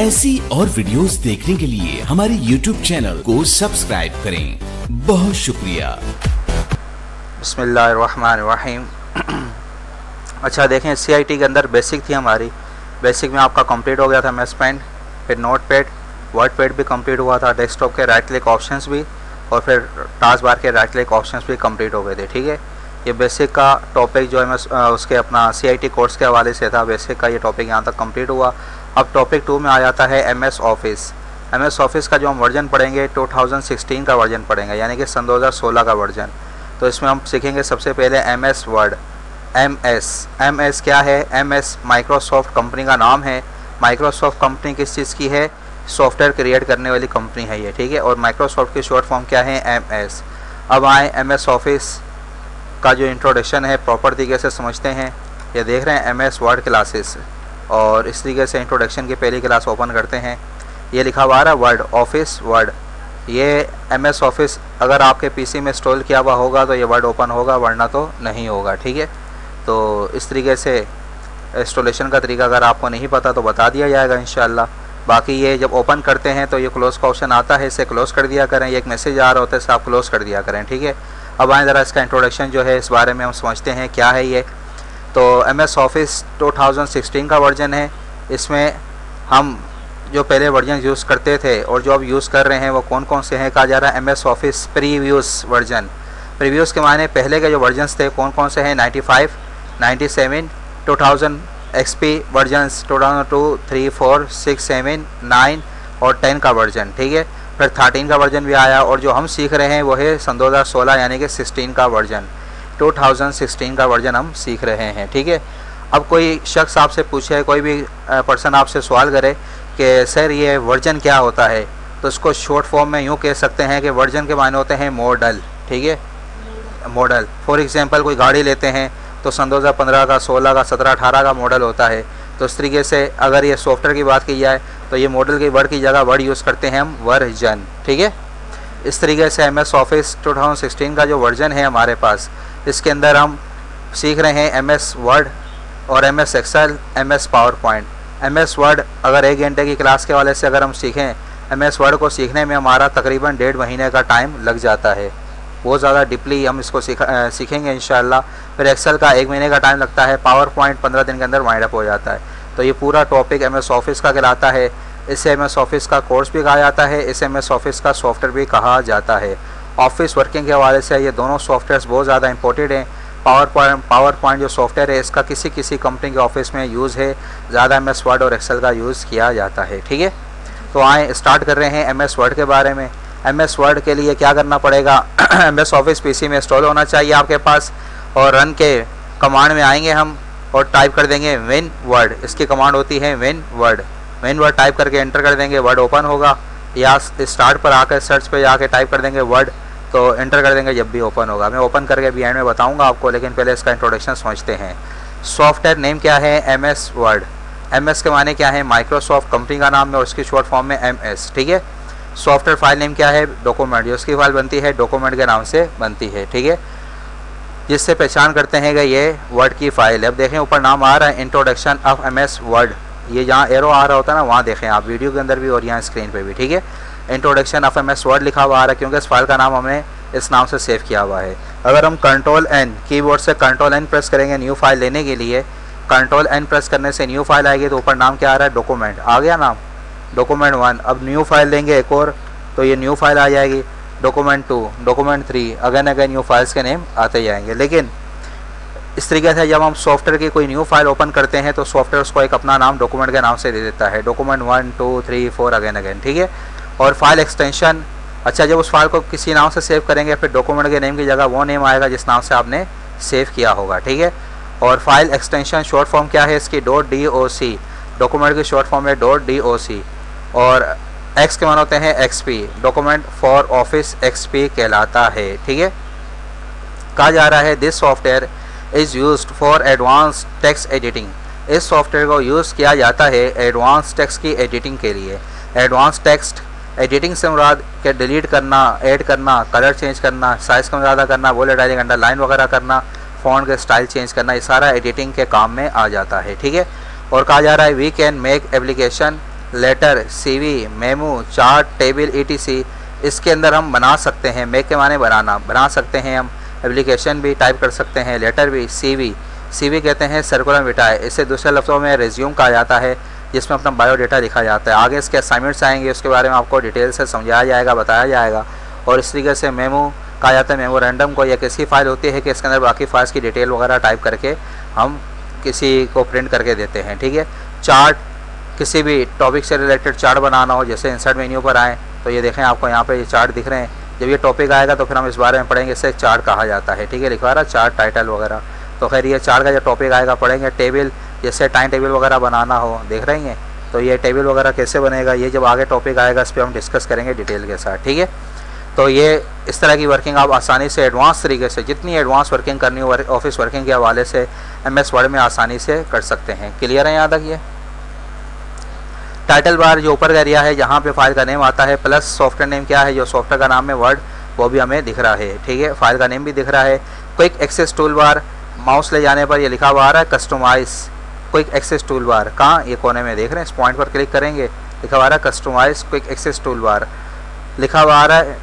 ऐसी और वीडियोस देखने के लिए हमारे YouTube चैनल को सब्सक्राइब करें। बहुत शुक्रिया। बसमीम अच्छा देखें सीआईटी के अंदर बेसिक थी हमारी। बेसिक में आपका कंप्लीट हो गया था मैस पेंट फिर नोट पैड वर्ड पैड भी कंप्लीट हुआ था डेस्कटॉप के राइट क्लिक ऑप्शंस भी, और फिर टास्क बार के राइट क्लिक ऑप्शंस भी कंप्लीट हो गए थे, ठीक है? ये बेसिक का टॉपिक जो है, मैं उसके अपना सीआईटी कोर्स के हवाले से था। बेसिक का ये टॉपिक यहाँ तक कंप्लीट हुआ। अब टॉपिक टू में आ जाता है M S Office M S Office का जो हम वर्जन पढ़ेंगे 2016 का वर्जन पढ़ेंगे, यानी कि सन 2016 का वर्जन तो इसमें हम सीखेंगे सबसे पहले M S Word M S M S क्या है? एम एस माइक्रोसॉफ्ट कंपनी का नाम है। माइक्रोसॉफ्ट कंपनी किस चीज़ की है? सॉफ्टवेयर क्रिएट करने वाली कंपनी है ये, ठीक है? और माइक्रोसॉफ्ट की शॉर्ट फॉर्म क्या है? एम एस अब आए एम एस ऑफ़िस का जो इंट्रोडक्शन है प्रॉपर तरीके से समझते हैं? ये देख रहे हैं एम एस वर्ड क्लासेस और इस तरीके से इंट्रोडक्शन की पहली क्लास ओपन करते हैं। ये लिखा हुआ रहा वर्ड ऑफ़िस वर्ड ये एम एस ऑफ़िस अगर आपके पीसी में इंस्टॉल किया हुआ होगा तो ये वर्ड ओपन होगा, वरना तो नहीं होगा, ठीक है? तो इस तरीके से इंस्टॉलेशन का तरीका अगर आपको नहीं पता तो बता दिया जाएगा इन बाकी ये जब ओपन करते हैं तो ये क्लोज़ का ऑप्शन आता है, इसे क्लोज़ कर दिया करें। ये एक मैसेज आ रहा होता है, इसे आप क्लोज़ कर दिया करें, ठीक है? अब आए ज़रा इसका इंट्रोडक्शन जो है, इस बारे में हम समझते हैं, क्या है ये। तो एम एस ऑफ़िस टू का वर्जन है। इसमें हम जो पहले वर्जन यूज़ करते थे और जो अब यूज़ कर रहे हैं वो कौन कौन से हैं कहा जा रहा है M S Office previous version previous के माने पहले के जो वर्जन्स थे कौन कौन से हैं? 95, 97, 2000 एक्सपी वर्जन्स 2002, 3, 4, 6, 7, 9 और 10 का वर्जन ठीक है? फिर 13 का वर्जन भी आया और जो हम सीख रहे हैं वो है सन 2016 यानी कि 16 का वर्जन 2016 का वर्जन हम सीख रहे हैं, ठीक है? अब कोई शख्स आपसे पूछे, कोई भी पर्सन आपसे सवाल करे कि, सर, ये वर्जन क्या होता है? तो इसको शॉर्ट फॉर्म में यूँ कह सकते हैं कि वर्जन के मायने होते हैं मॉडल ठीक है? मॉडल फॉर एग्ज़ाम्पल कोई गाड़ी लेते हैं तो सन 2015 का 16 का 17 18 का मॉडल होता है। तो इस तरीके से अगर ये सॉफ्टवेयर की बात की जाए तो ये मॉडल के वर्ड की जगह वर्ड यूज़ करते हैं हम वर्जन ठीक है? इस तरीके से एम एस ऑफ़िस टू का जो वर्जन है हमारे पास इसके अंदर हम सीख रहे हैं एम एस वर्ड और M S Excel M S PowerPoint M S Word अगर एक घंटे की क्लास के वाले से अगर हम सीखें एम एस वर्ड को सीखने में हमारा तकरीबन डेढ़ महीने का टाइम लग जाता है। बहुत ज़्यादा डीपली हम इसको सीखेंगे इन फिर एक्सेल का एक महीने का टाइम लगता है पावर पॉइंट पंद्रह दिन के अंदर वाइंड अप हो जाता है। तो ये पूरा टॉपिक एम एस ऑफ़िस का कहलाता है। इसे एम एस ऑफ़िस का कोर्स भी कहा जाता है, इसे एम एस ऑफ़िस का सॉफ्टवेयर भी कहा जाता है। ऑफ़िस वर्किंग के हवाले से ये दोनों सॉफ्टवेयर बहुत ज़्यादा इंपॉर्टेंट हैं। पावर पॉइंट पावर पॉइंट जो सॉफ्टवेयर है, इसका किसी किसी कंपनी के ऑफ़िस में यूज़ है। ज़्यादा एम एस वर्ड और एक्सेल का यूज़ किया जाता है, ठीक है? तो आए स्टार्ट कर रहे हैं एम एस वर्ड के बारे में। एम एस वर्ड के लिए क्या करना पड़ेगा? M S Office P C में इंस्टॉल होना चाहिए आपके पास और रन के कमांड में आएँगे हम और टाइप कर देंगे विन वर्ड इसकी कमांड होती है win word win word type करके एंटर कर देंगे। वर्ड ओपन होगा। या स्टार्ट पर आकर सर्च पर जाके टाइप कर देंगे वर्ड तो एंटर कर देंगे, जब भी ओपन होगा। मैं ओपन करके भी एंड में बताऊँगा आपको, लेकिन पहले इसका इंट्रोडक्शन समझते हैं। सॉफ्टवेयर नेम क्या है? M S Word M S के माने क्या है? माइक्रोसॉफ्ट कंपनी का नाम है उसकी शॉर्ट फॉर्म में एम एस ठीक है? सॉफ्टवेयर फ़ाइल नेम क्या है? डॉक्यूमेंट जो उसकी फ़ाइल बनती है डॉक्यूमेंट के नाम से बनती है, ठीक है? जिससे पहचान करते हैं कि ये वर्ड की फ़ाइल है। अब देखें, ऊपर नाम आ रहा है introduction of M S Word ये जहाँ एरो आ रहा होता है ना, वहाँ देखें आप वीडियो के अंदर भी और यहाँ स्क्रीन पे भी, ठीक है? Introduction of M S Word लिखा हुआ आ रहा है क्योंकि इस फ़ाइल का नाम हमने इस नाम से सेव किया हुआ है। अगर हम कंट्रोल एन कीबोर्ड से कंट्रोल एन प्रेस करेंगे न्यू फ़ाइल लेने के लिए कंट्रोल एन प्रेस करने से न्यू फ़ाइल आएगी तो ऊपर नाम क्या आ रहा है? डॉक्यूमेंट आ गया नाम? डॉक्यूमेंट वन अब न्यू फ़ाइल लेंगे एक और तो ये न्यू फ़ाइल आ जाएगी। Document two document three again again new files के नेम आते जाएँगे। लेकिन इस तरीके से जब हम सॉफ्टवेयर की कोई न्यू फ़ाइल ओपन करते हैं तो सॉफ्टवेयर उसको एक अपना नाम डॉक्यूमेंट के नाम से दे देता है। Document one two three four again again ठीक है? और फ़ाइल एक्सटेंशन अच्छा जब उस फ़ाइल को किसी नाम से सेव करेंगे, फिर डॉक्यूमेंट के नेम की जगह वो नेम आएगा, जिस नाम से आपने सेव किया होगा, ठीक है? और फ़ाइल एक्सटेंशन शॉर्ट फॉर्म क्या है इसकी? Dot D O C document की शॉर्ट फॉर्म है डॉट डी ओ सी और एक्स के मान होते हैं X P document for Office X P कहलाता है, ठीक है? कहा जा रहा है this software is use for advance text editing इस सॉफ्टवेयर को यूज़ किया जाता है एडवांस टेक्स की एडिटिंग के लिए। एडवांस टेक्स्ट एडिटिंग से मुराद के डिलीट करना ऐड करना कलर चेंज करना साइज़ कम ज़्यादा करना बोले डायलिंग अंडर लाइन वगैरह करना फ़ॉन्ट के स्टाइल चेंज करना, ये सारा एडिटिंग के काम में आ जाता है, ठीक है? और कहा जा रहा है we can make application letter CV memo chart table etc इसके अंदर हम बना सकते हैं मेक के माने बनाना, बना सकते हैं हम। एप्लीकेशन भी टाइप कर सकते हैं लेटर भी सीवी सीवी कहते हैं सर्कुलर मिटाए इसे दूसरे लफ्ज़ों में रेज्यूम कहा जाता है, जिसमें अपना बायोडाटा लिखा जाता है। आगे इसके असाइनमेंट्स आएँगे, उसके बारे में आपको डिटेल से समझाया जाएगा, बताया जाएगा। और इस तरीके से मेमो कहा जाता है मेमोरेंडम को या किसी फ़ाइल होती है कि इसके अंदर बाकी फाइल्स की डिटेल वगैरह टाइप करके हम किसी को प्रिंट करके देते हैं, ठीक है? चार्ट किसी भी टॉपिक से रिलेटेड चार्ट बनाना हो, जैसे इंसर्ट मेन्यू पर आएँ तो ये देखें आपको यहाँ पर ये चार्ट दिख रहे हैं। जब ये टॉपिक आएगा तो फिर हम इस बारे में पढ़ेंगे, इसे चार्ट कहा जाता है। ठीक है, लिखवा रहा चार्ट टाइटल वगैरह। तो खैर, ये चार्ट का जो टॉपिक आएगा, पढ़ेंगे। टेबल जैसे टाइम टेबल वगैरह बनाना हो, देख रहे हैं तो ये टेबल वगैरह कैसे बनेगा? ये जब आगे टॉपिक आएगा, इस पर हम डिस्कस करेंगे डिटेल के साथ। ठीक है? तो ये इस तरह की वर्किंग आप आसानी से एडवांस तरीके से, जितनी एडवांस वर्किंग करनी हो ऑफ़िस वर्किंग के हवाले से एम एस वर्ड में आसानी से कर सकते हैं। क्लियर है यहाँ तक ये? टाइटल बार जो ऊपर का एरिया है, जहाँ पे फ़ाइल का नेम आता है प्लस सॉफ्टवेयर नेम क्या है, जो सॉफ्टवेयर का नाम है वर्ड वो भी हमें दिख रहा है, ठीक है? फ़ाइल का नेम भी दिख रहा है। Quick access tool bar mouse ले जाने पर ये लिखा हुआ आ रहा है customise quick access tool bar कहाँ? ये कोने में देख रहे हैं, इस पॉइंट पर क्लिक करेंगे, लिखा हुआ रहा है customise quick access tool bar लिखा हुआ आ रहा है,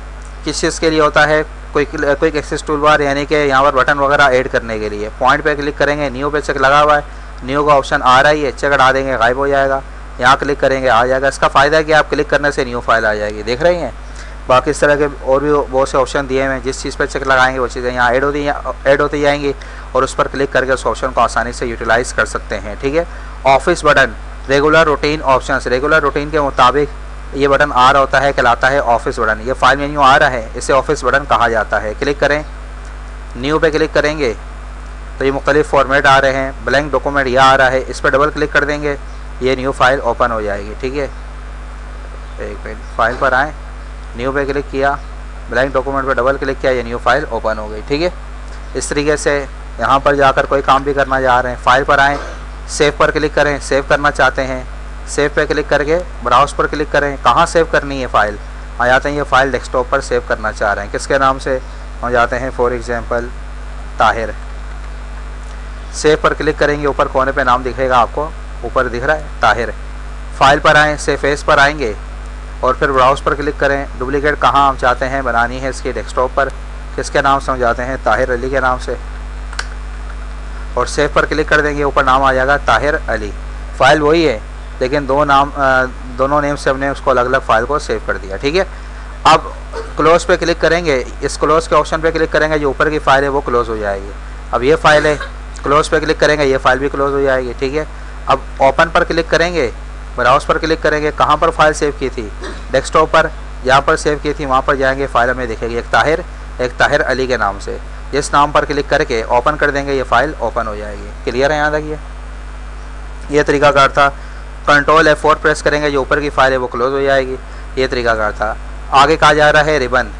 किस चीज़ के लिए होता है quick quick access tool bar यानी कि यहाँ पर बटन वगैरह ऐड करने के लिए। पॉइंट पे क्लिक करेंगे न्यू पे चेक लगा हुआ है न्यू का ऑप्शन आ रहा है चेक हटा देंगे, गायब हो जाएगा। यहाँ क्लिक करेंगे, आ जाएगा। इसका फ़ायदा है कि आप क्लिक करने से न्यू फ़ाइल आ जाएगी। देख रही हैं? बाकी इस तरह के और भी बहुत से ऑप्शन दिए हुए हैं। जिस चीज़ पर चेक लगाएँगे, वो चीज़ें यहाँ ऐड होती ऐड होती जाएँगी और उस पर क्लिक करके उस ऑप्शन को आसानी से यूटिलाइज़ कर सकते हैं, ठीक है? Office button regular routine option regular routine के मुताबिक ये बटन आ रहा होता है, कहलाता है ऑफ़िस बटन ये फ़ाइल मेन्यू आ रहा है, इसे ऑफ़िस बटन कहा जाता है। क्लिक करें। न्यू पे क्लिक करेंगे तो ये मुख्तलिफ़ फॉर्मेट आ रहे हैं। ब्लैंक डॉक्यूमेंट यह आ रहा है, इस पर डबल क्लिक कर देंगे। ये न्यू फ़ाइल ओपन हो जाएगी, ठीक है? एक मिनट फ़ाइल पर आए। न्यू पे क्लिक किया। ब्लैंक डॉक्यूमेंट पर डबल क्लिक किया, ये न्यू फ़ाइल ओपन हो गई, ठीक है? इस तरीके से यहाँ पर जाकर कोई काम भी करना जा रहे हैं फ़ाइल पर आएँ। सेव पर क्लिक करें सेव करना चाहते हैं। सेव पर क्लिक करके ब्राउज पर क्लिक करें, कहाँ सेव करनी है फ़ाइल आ जाते हैं ये फ़ाइल डेस्कटॉप पर सेव करना चाह रहे हैं। किसके नाम से? हम जाते हैं फॉर एग्ज़ाम्पल ताहिर सेव पर क्लिक करेंगे, ऊपर कोने पे नाम दिखेगा आपको। ऊपर दिख रहा है, ताहिर फ़ाइल पर आएँ सेफेस पर आएँगे और फिर ब्राउज पर क्लिक करें। डुप्लीकेट कहाँ हम चाहते हैं बनानी है इसकी डेस्कटॉप पर। किसके नाम से हम जाते हैं? ताहिर अली के नाम से। और सेव पर क्लिक कर देंगे, ऊपर नाम आ जाएगा ताहिर अली। फ़ाइल वही है, लेकिन दो नाम दोनों नेम से हमने उसको अलग अलग फ़ाइल को सेव कर दिया, ठीक है? अब क्लोज पे क्लिक करेंगे। इस क्लोज के ऑप्शन पे क्लिक करेंगे, जो ऊपर की फ़ाइल है वो क्लोज हो जाएगी। अब ये फ़ाइल है, क्लोज पे क्लिक करेंगे, ये फ़ाइल भी क्लोज हो जाएगी, ठीक है? अब ओपन पर क्लिक करेंगे ब्राउज पर क्लिक करेंगे, कहाँ पर फ़ाइल सेव की थी? डेस्कटॉप पर जहाँ पर सेव की थी, वहाँ पर जाएँगे फ़ाइल हमें दिखेगी, एक ताहिर एक ताहिर अली के नाम से। जिस नाम पर क्लिक करके ओपन कर देंगे, ये फ़ाइल ओपन हो जाएगी। क्लियर है यहाँ तक ये? ये तरीकाकार था। कंट्रोल एफ़ फोर प्रेस करेंगे, जो ऊपर की फ़ाइल है वो क्लोज हो जाएगी। ये तरीकाकार था। आगे कहा जा रहा है ribbon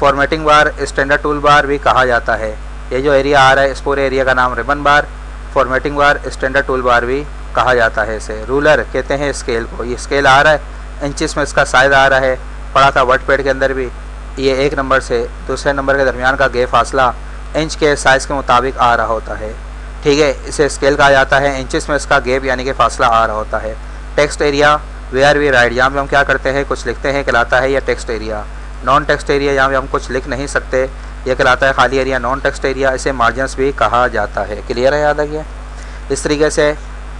formatting bar standard tool bar भी कहा जाता है। ये जो एरिया आ रहा है, इस पूरे एरिया का नाम ribbon bar formatting bar standard tool bar भी कहा जाता है इसे। रूलर कहते हैं स्केल को। ये स्केल आ रहा है इंचिस में इसका साइज़ आ रहा है, पड़ा था वर्ड पेड के अंदर भी। ये एक नंबर से दूसरे नंबर के दरमियान का गे फासला इंच के साइज़ के मुताबिक आ रहा होता है। ठीक है, इसे स्केल कहा जाता है। इंचेस में इसका गेप यानी कि फासला आ रहा होता है। Text area where we write यहाँ पे हम क्या करते हैं? कुछ लिखते हैं, कहलाता है या text area non text area यहाँ पे हम कुछ लिख नहीं सकते। यह कहलाता है खाली एरिया नॉन टेक्स्ट एरिया इसे मार्जिनस भी कहा जाता है। क्लियर है याद आ गया? इस तरीके से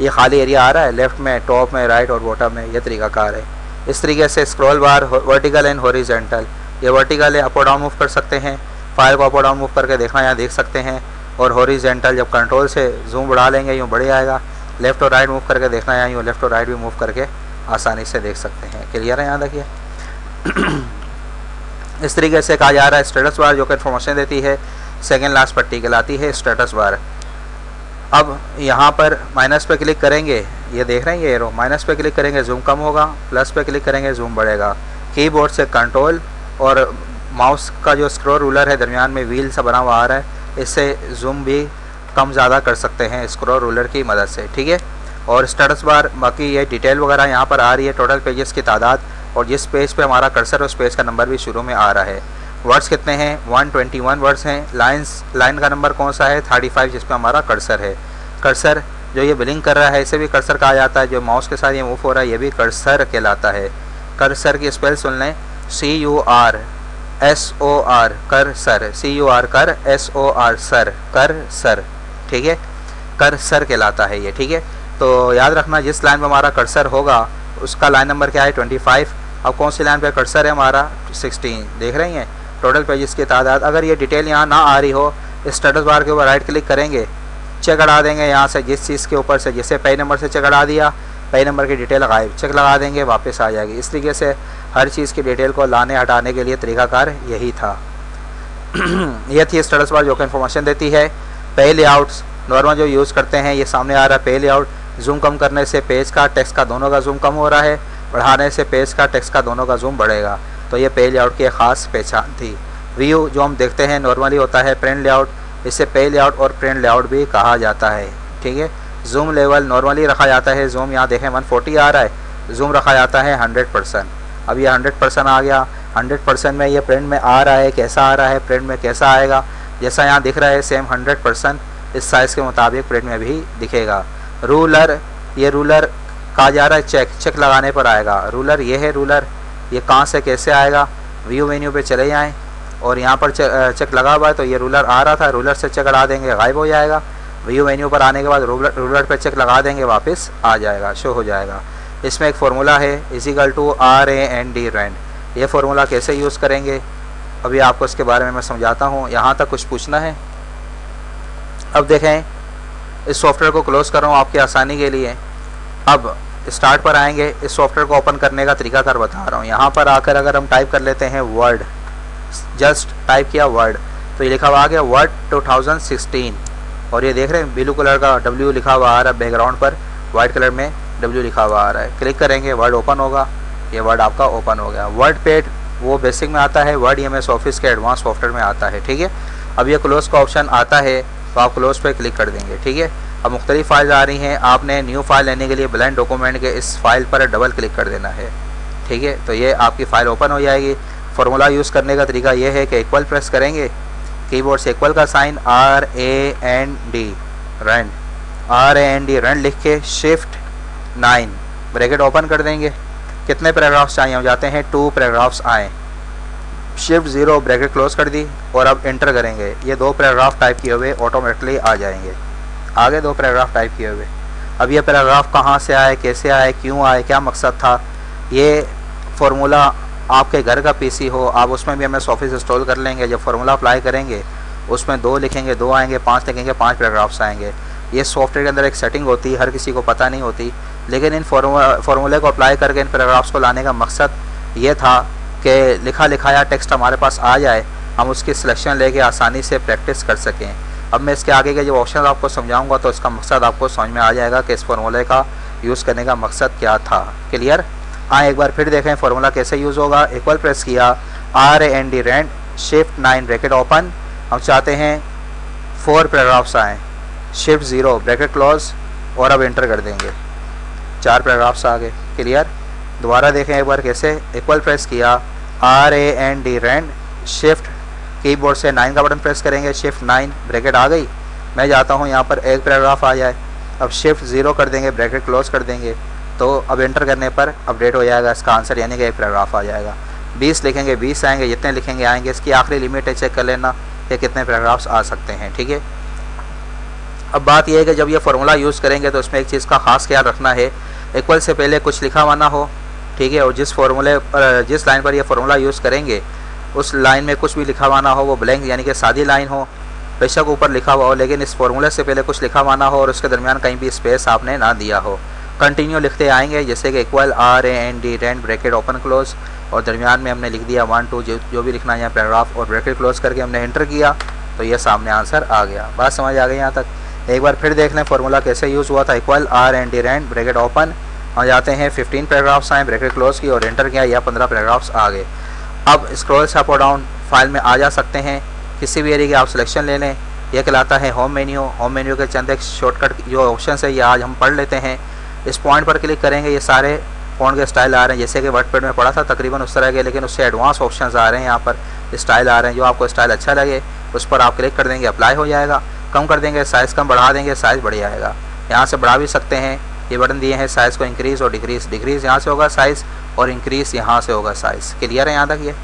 ये खाली एरिया आ रहा है लेफ़्ट में टॉप में राइट और बॉटम में यह तरीका कार है। इस तरीके से scroll bar vertical and horizontal ये वर्टिकल है अप और डाउन मूव कर सकते हैं फ़ाइल को अप और डाउन मूव करके देखना यहाँ देख सकते हैं, और हॉरिजेंटल जब कंट्रोल से जूम बढ़ा लेंगे, यूँ बढ़े आएगा लेफ़्ट और राइट मूव करके देखना है यूँ लेफ़्ट और राइट भी मूव करके आसानी से देख सकते हैं। क्लियर है यहाँ देखिए इस तरीके से कहा जा रहा है स्टेटस बार जो कि इन्फॉर्मेशन देती है सेकेंड लास्ट पट्टी कहलाती है स्टेटस बार अब यहाँ पर माइनस पे क्लिक करेंगे, ये देख रहे हैं ये एरो माइनस पे क्लिक करेंगे जूम कम होगा प्लस पे क्लिक करेंगे जूम बढ़ेगा। कीबोर्ड से कंट्रोल और माउस का जो स्क्रोल रूलर है, दरमियान में व्हील सा बना हुआ आ रहा है, इससे जूम भी कम ज़्यादा कर सकते हैं स्क्रोल रूलर की मदद से, ठीक है? और स्टेटस बार बाकी ये डिटेल वगैरह यहाँ पर आ रही है टोटल पेजेस की तादाद, और जिस पेज पे हमारा कर्सर उस पेज का नंबर भी शुरू में आ रहा है। वर्ड्स कितने हैं? 121 वर्ड्स हैं। लाइंस, लाइन का नंबर कौन सा है? 35 जिस पर हमारा कर्सर है। कर्सर जो ये बिलिंग कर रहा है, इसे भी कर्सर कहा जाता है। जो माउस के साथ ये मूव हो रहा है, ये भी कर्सर कहलाता है। कर्सर की स्पेल सुन लें। C U R S O R cursor C U R cur S O R sor cursor ठीक है? कर सर कहलाता है ये। ठीक है? तो याद रखना, जिस लाइन पर हमारा कर्सर होगा, उसका लाइन नंबर क्या है? ट्वेंटी फाइव अब कौन सी लाइन पर कर्सर है हमारा? सिक्सटीन देख रही हैं? टोटल पेजेस की तादाद, अगर ये डिटेल यहाँ ना आ रही हो स्टेटस बार के ऊपर राइट क्लिक करेंगे चेक अड़ा देंगे यहाँ से, जिस चीज़ के ऊपर से, जैसे पे नंबर से चेक अड़ा दिया पे नंबर की डिटेल गायब चेक लगा देंगे, वापस आ जाएगी। इस तरीके से हर चीज़ की डिटेल को लाने, हटाने के लिए तरीकाकार यही था। यह थी स्टेटस बार जो कि इन्फॉर्मेशन देती है। पे लेआउट्स नॉर्मल जो यूज़ करते हैं, ये सामने आ रहा है पे लेआउट जूम कम करने से पेज का टेक्स्ट का दोनों का जूम कम हो रहा है, बढ़ाने से पेज का टेक्स्ट का दोनों का जूम बढ़ेगा। तो ये पे लेआउट की एक ख़ास पहचान थी। व्यू जो हम देखते हैं नॉर्मली होता है प्रिंट लेआउट इसे पे लेआउट और प्रिंट लेआउट भी कहा जाता है। ठीक है? जूम लेवल नॉर्मली रखा जाता है। जूम यहाँ देखें 140 आ रहा है। जूम रखा जाता है 100 परसेंट अब ये 100 परसेंट आ गया। 100 परसेंट में ये प्रिंट में आ रहा है, कैसा आ रहा है प्रिंट में कैसा आएगा? जैसा यहाँ दिख रहा है सेम 100 परसेंट इस साइज़ के मुताबिक प्रिंट में भी दिखेगा। रूलर ये रूलर कहा जा रहा है चेक चेक लगाने पर आएगा। रूलर ये है रूलर ये कहाँ से, कैसे आएगा? व्यू मेन्यू पे चले जाएँ और यहाँ पर चेक लगा हुआ है तो ये रूलर आ रहा था रूलर से चेक लगा देंगे, गायब हो जाएगा। व्यू मेन्यू पर आने के बाद रूलर रूलर पर चेक लगा देंगे, वापस आ जाएगा शो हो जाएगा। इसमें एक फार्मूला है is equal to R A N D red ये फार्मूला कैसे यूज़ करेंगे? अभी आपको इसके बारे में मैं समझाता हूँ। यहाँ तक कुछ पूछना है। अब देखें, इस सॉफ्टवेयर को क्लोज़ कर रहा हूँ आपकी आसानी के लिए। अब स्टार्ट पर आएँगे, इस सॉफ्टवेयर को ओपन करने का तरीका कर बता रहा हूँ। यहाँ पर आकर अगर हम टाइप कर लेते हैं वर्ड जस्ट टाइप किया वर्ड तो ये लिखा हुआ आ गया वर्ड 2016 और ये देख रहे हैं ब्लू कलर का डब्ल्यू लिखा हुआ आ रहा है बैकग्राउंड पर वाइट कलर में डब्ल्यू लिखा हुआ आ रहा है। क्लिक करेंगे वर्ड ओपन होगा, ये वर्ड आपका ओपन हो गया। वर्ड पेड वो बेसिक में आता है वर्ड एम ऑफ़िस के एडवांस सॉफ्टवेयर में आता है, ठीक है? अब ये क्लोज का ऑप्शन आता है तो आप क्लोज पर क्लिक कर देंगे, ठीक है? अब मुख्तलिफ़ फाइल्स आ रही हैं। आपने न्यू फ़ाइल लेने के लिए ब्लैंड डॉक्यूमेंट के इस फ़ाइल पर डबल क्लिक कर देना है। ठीक है? तो ये आपकी फ़ाइल ओपन हो जाएगी। फार्मूला यूज़ करने का तरीका ये है कि इक्वल प्रेस करेंगे। कीबोर्ड से इक्वल का sign R A N D rand R A N D rand लिख के शिफ्ट नाइन ब्रैकेट ओपन कर देंगे। कितने पैराग्राफ्स चाहिए? हो जाते हैं टू पैराग्राफ्स आए। शिफ्ट ज़ीरो ब्रैकेट क्लोज कर दी और अब एंटर करेंगे। ये दो पैराग्राफ टाइप किए हुए ऑटोमेटिकली आ जाएँगे। आगे दो पैराग्राफ टाइप किए हुए। अब ये पैराग्राफ कहाँ से आए, कैसे आए, क्यों आए, क्या मकसद था? ये फार्मूला आपके घर का पीसी हो, आप उसमें भी हमें सॉफिस इंस्टॉल कर लेंगे, जब फार्मूला अप्लाई करेंगे, उसमें दो लिखेंगे, दो आएँगे, पाँच लिखेंगे, पाँच पैराग्राफ्स आएँगे। ये सॉफ्टवेयर के अंदर एक सेटिंग होती है हर किसी को पता नहीं होती, लेकिन इन फार्मूले को अप्लाई करके इन पैराग्राफ्स को लाने का मकसद ये था कि लिखा लिखाया टेक्स्ट हमारे पास आ जाए, हम उसकी सिलेक्शन लेके आसानी से प्रैक्टिस कर सकें। अब मैं इसके आगे के जो ऑप्शन आपको समझाऊँगा तो इसका मकसद आपको समझ में आ जाएगा कि इस फार्मूले का यूज़ करने का मकसद क्या था। क्लियर हाँ एक बार फिर देखें फार्मूला कैसे यूज़ होगा। इक्वल प्रेस किया। R N D rand shift nine bracket open हम चाहते हैं फोर पैराग्राफ्स आएँ। शिफ्ट ज़ीरो ब्रैकेट क्लोज और अब एंटर कर देंगे। चार पैराग्राफ्स आ गए। क्लियर दोबारा देखें एक बार कैसे। इक्वल प्रेस किया। R A N D rand shift keyboard से नाइन का बटन प्रेस करेंगे शिफ्ट नाइन ब्रैकेट आ गई। मैं जाता हूँ, यहाँ पर एक पैराग्राफ आ जाए। अब शिफ्ट ज़ीरो कर देंगे ब्रैकेट क्लोज कर देंगे। तो अब एंटर करने पर अपडेट हो जाएगा, इसका आंसर यानी कि एक पैराग्राफ आ जाएगा। बीस लिखेंगे, बीस आएँगे, जितने लिखेंगे आएँगे, इसकी आखिरी लिमिट है चेक कर लेना कि कितने पैराग्राफ्स आ सकते हैं, ठीक है? अब बात यह है कि जब ये फार्मूला यूज़ करेंगे तो उसमें एक चीज़ का ख़ास ख्याल रखना है। इक्वल से पहले कुछ लिखा हुआ ना हो, ठीक है? और जिस फार्मूले पर, जिस लाइन पर यह फार्मूला यूज़ करेंगे उस लाइन में कुछ भी लिखा हुआ हो, वो ब्लैंक यानी कि सादी लाइन हो, बेशक ऊपर लिखा हुआ हो, लेकिन इस फार्मूले से पहले कुछ लिखा हुआ हो और उसके दरमियान कहीं भी स्पेस आपने ना दिया हो। कंटिन्यू लिखते आएँगे, जैसे कि equal R A N D rand bracket open close और दरमियान में हमने लिख दिया वन टू जो जो भी लिखना है यहाँ पैराग्राफ और ब्रैकेट क्लोज करके हमने एंटर किया तो ये सामने आंसर आ गया। बात समझ आ गई यहाँ तक? एक बार फिर देख लें फार्मूला कैसे यूज़ हुआ था। Equal R N D rand bracket open और जाते हैं फिफ्टीन पैराग्राफ्स आए ब्रैकेट क्लोज की और एंटर किया या पंद्रह पैराग्राफ्स आ गए। अब स्क्रॉल से अप और डाउन फ़ाइल में आ जा सकते हैं। किसी भी एरिया की आप सिलेक्शन ले लें। यह कहलाता है होम मेन्यू होम मेन्यू के चंद एक शॉर्टकट जो ऑप्शन है, ये आज हम पढ़ लेते हैं। इस पॉइंट पर क्लिक करेंगे, ये सारे फ़ोन के स्टाइल आ रहे हैं। जैसे कि वर्ड में पढ़ा था, तकरीबन उस तरह के, लेकिन उससे एडवांस ऑप्शन आ रहे हैं। यहाँ पर स्टाइल आ रहे हैं। जो आपको स्टाइल अच्छा लगे, उस पर आप क्लिक कर देंगे अप्लाई हो जाएगा। कम कर देंगे साइज़ कम बढ़ा देंगे साइज़ बढ़ जाएगा। यहाँ से बढ़ा भी सकते हैं। ये बटन दिए हैं साइज़ को इंक्रीज़ और डिक्रीज़ डिक्रीज़ यहाँ से होगा साइज़ और इंक्रीज़ यहाँ से होगा साइज़ क्लियर है यहाँ तक ये?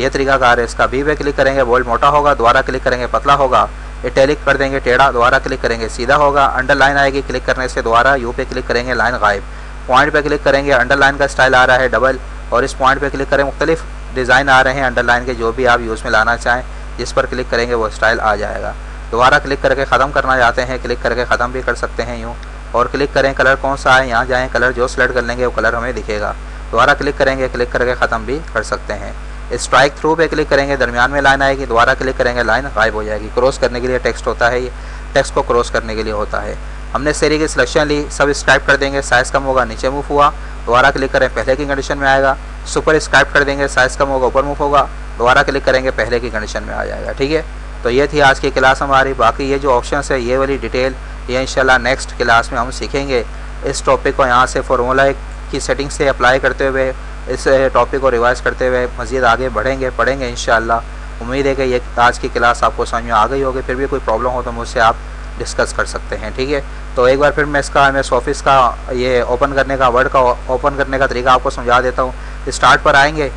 ये तरीका कार है, इसका बी पे क्लिक करेंगे बोल्ड मोटा होगा, दोबारा क्लिक करेंगे, पतला होगा। इटैलिक कर देंगे, टेढ़ा, दोबारा क्लिक करेंगे, सीधा होगा। अंडरलाइन आएगी क्लिक करने से दोबारा यू पे क्लिक करेंगे लाइन गायब। पॉइंट पे क्लिक करेंगे अंडरलाइन का स्टाइल आ रहा है डबल और इस पॉइंट पे क्लिक करें, मुख्तलिफ़ डिज़ाइन आ रहे हैं अंडरलाइन के जो भी आप यूज़ में लाना चाहें, जिस पर क्लिक करेंगे, वो स्टाइल आ जाएगा। दोबारा क्लिक करके ख़त्म करना चाहते हैं क्लिक करके ख़त्म भी कर सकते हैं यूँ। और क्लिक करें कलर कौन सा है, यहाँ जाएँ कलर जो सेलेक्ट कर लेंगे, वो कलर हमें दिखेगा। दोबारा क्लिक करेंगे, क्लिक करके ख़त्म भी कर सकते हैं। स्ट्राइक थ्रू पे क्लिक करेंगे, दरमियान में लाइन आएगी, दोबारा क्लिक करेंगे लाइन गायब हो जाएगी। क्रॉस करने के लिए टेक्स्ट होता है, ये टेक्स्ट को क्रॉस करने के लिए होता है। हमने सेरी की सिलेक्शन ली, सब स्क्राइप कर देंगे साइज़ कम होगा, नीचे मूव हुआ, दोबारा क्लिक करें, पहले की कंडीशन में आएगा सुपर स्क्राइप कर देंगे साइज़ कम होगा, ऊपर मूव होगा, दोबारा क्लिक करेंगे, पहले की कंडीशन में आ जाएगा, ठीक है? तो ये थी आज की क्लास हमारी, बाकी ये जो ऑप्शन है, ये वाली डिटेल ये इंशाल्लाह नेक्स्ट क्लास में हम सीखेंगे। इस टॉपिक को यहाँ से फॉर्मूला की सेटिंग से अप्लाई करते हुए, इस टॉपिक को रिवाइज करते हुए मज़ीद आगे बढ़ेंगे, पढ़ेंगे इन उम्मीद है कि ये आज की क्लास आपको समझ में आ गई होगी, फिर भी कोई प्रॉब्लम हो तो मुझसे आप डिस्कस कर सकते हैं, ठीक है? तो एक बार फिर मैं इसका एम एस ऑफ़िस का, ये ओपन करने का वर्ड का ओपन करने का तरीका आपको समझा देता हूँ। स्टार्ट पर आएँगे,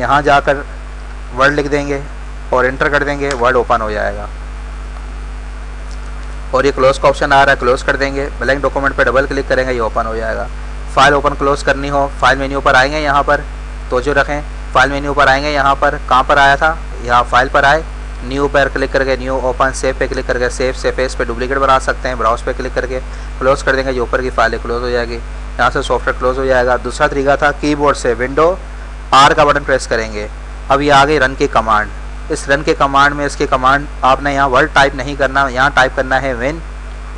यहाँ जाकर वर्ड लिख देंगे और इंटर कर देंगे वर्ड ओपन हो जाएगा। और ये क्लोज का ऑप्शन आ रहा है क्लोज कर देंगे। ब्लैंक डॉक्यूमेंट पर डबल क्लिक करेंगे, ये ओपन हो जाएगा। फ़ाइल ओपन क्लोज करनी हो, फ़ाइल मेन्यू पर आएँगे यहाँ पर तो जो रखें, फ़ाइल मेन्यू पर आएँगे, यहाँ पर कहाँ पर आया था, यहाँ फ़ाइल पर आए, न्यू पर क्लिक करके, न्यू ओपन, सेव पे क्लिक करके, सेव से फेस पे डुप्लीकेट बना सकते हैं ब्राउज पे क्लिक करके, क्लोज कर देंगे, जो ऊपर की फ़ाइल क्लोज हो जाएगी, यहाँ से सॉफ्टवेयर क्लोज हो जाएगा। दूसरा तरीका था कीबोर्ड से विंडो आर का बटन प्रेस करेंगे। अब ये आ गई रन की कमांड इस रन के कमांड में इसकी कमांड आपने यहाँ वर्ड टाइप नहीं करना, यहाँ टाइप करना है win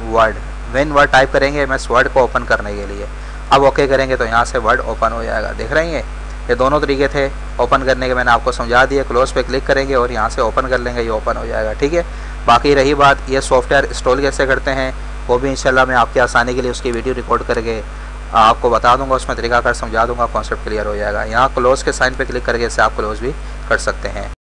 word win word type करेंगे, मैं वर्ड को ओपन करने के लिए। अब ओके करेंगे तो यहाँ से वर्ड ओपन हो जाएगा। देख रहे हैं ये? दोनों तरीके थे। ओपन करने के मैंने आपको समझा दिया क्लोज पे क्लिक करेंगे और यहाँ से ओपन कर लेंगे। ये ओपन हो जाएगा, ठीक है? बाकी रही बात, ये सॉफ्टवेयर इंस्टॉल कैसे करते हैं, वो भी इंशाल्लाह मैं आपकी आसानी के लिए उसकी वीडियो रिकॉर्ड करके आपको बता दूँगा। उसमें तरीका कर समझा दूँगा कॉन्सेप्ट क्लियर हो जाएगा। यहाँ क्लोज के साइन पे क्लिक करके इसे आप क्लोज भी कर सकते हैं।